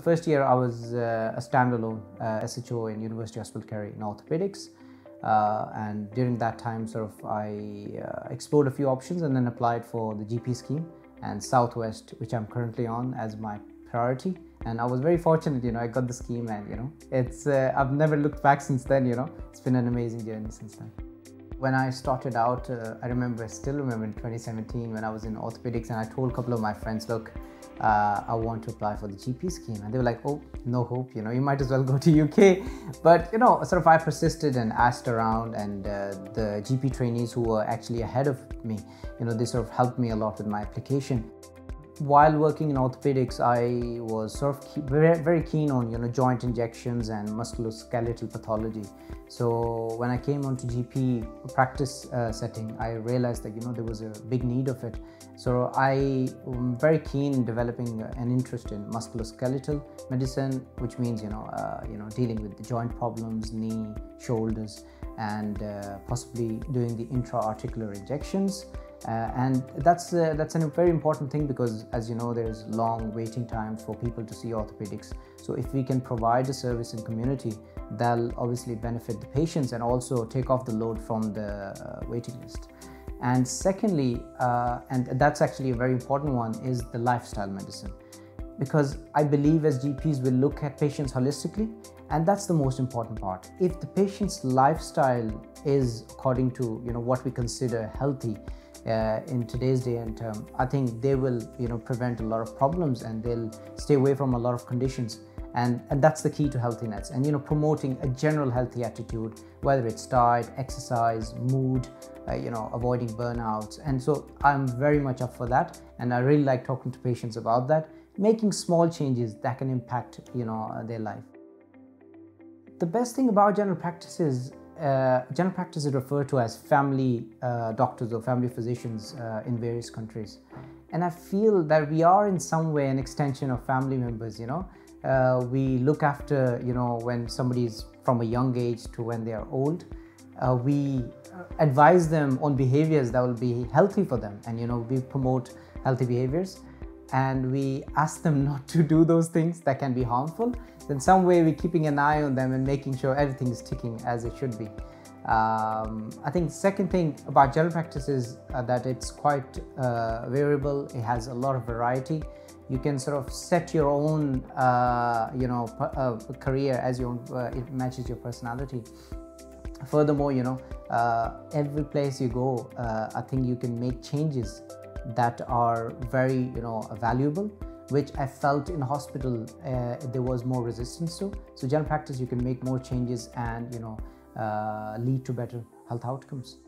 the first year I was uh, a standalone uh, SHO in University Hospital Kerry in orthopedics. Uh, and during that time, sort of, I uh, explored a few options and then applied for the GP scheme and Southwest, which I'm currently on as my priority. And I was very fortunate, you know, I got the scheme, and you know, it's uh, I've never looked back since then. You know, it's been an amazing journey since then. When I started out, uh, I remember, still remember in 2017 when I was in orthopedics, and I told a couple of my friends, look, uh, I want to apply for the GP scheme. And they were like, oh, no hope, you know, you might as well go to UK. But, you know, sort of I persisted and asked around and uh, the GP trainees who were actually ahead of me, you know, they sort of helped me a lot with my application while working in orthopedics, I was sort of very, keen on you know joint injections and musculoskeletal pathology. So when I came onto GP practice uh, setting, I realized that you know there was a big need of it. So I am very keen in developing an interest in musculoskeletal medicine, which means you know uh, you know dealing with the joint problems, knee, shoulders, and uh, possibly doing the intra-articular injections. Uh, and that's uh, that's a very important thing because as you know there's long waiting time for people to see orthopedics. So if we can provide a service in community that'll obviously benefit the patients and also take off the load from the uh, waiting list. And secondly uh, and that's actually a very important one is the lifestyle medicine. Because i believe as gps we look at patients holistically and that's the most important part. If the patient's lifestyle is according to you know what we consider healthy uh, in today's day. And term, I think they will, you know, prevent a lot of problems and they'll stay away from a lot of conditions. And, and that's the key to healthiness and you know promoting a general healthy attitude whether it's diet exercise mood uh, you know avoiding burnouts. And so i'm very much up for that. And i really like talking to patients about that making small changes that can impact you know their life. The best thing about general practice is uh, general practice is referred to as family uh, doctors or family physicians uh, in various countries. And I feel that we are in some way an extension of family members, you know. Uh, we look after, you know, when somebody's from a young age to when they are old. Uh, we advise them on behaviors that will be healthy for them and, you know, we promote healthy behaviors and we ask them not to do those things that can be harmful, then some way we're keeping an eye on them and making sure everything is ticking as it should be. Um, I think second thing about general practice is uh, that it's quite uh, variable. It has a lot of variety. You can sort of set your own, uh, you know, uh, career as your own, uh, it matches your personality. Furthermore, you know, uh, every place you go, I think you can make changes that are very you know valuable which I felt in hospital uh, there was more resistance to. So general practice, you can make more changes and you know uh, lead to better health outcomes.